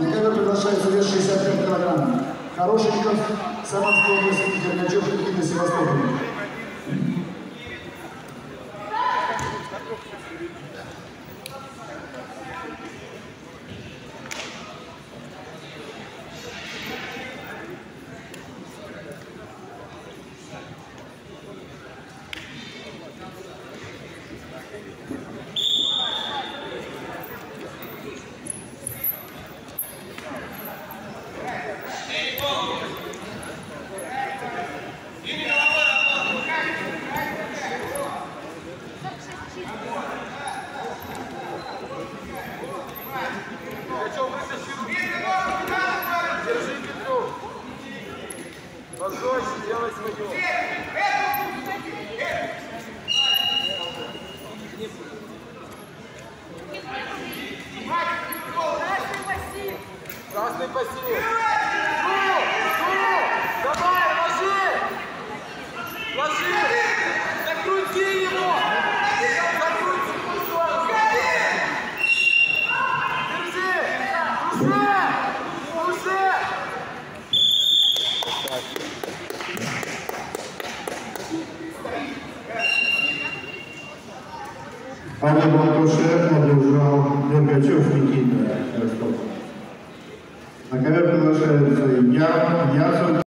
На ковер приглашается вес 65 килограмм. Хорошеньков, Самарская область, Дергачев Восточь, делай свое. Красный пассив. Су! Су! Давай, Павел Балтуше одержал Дергачев Никита Ростов. На ковер приглашается Я, Ясов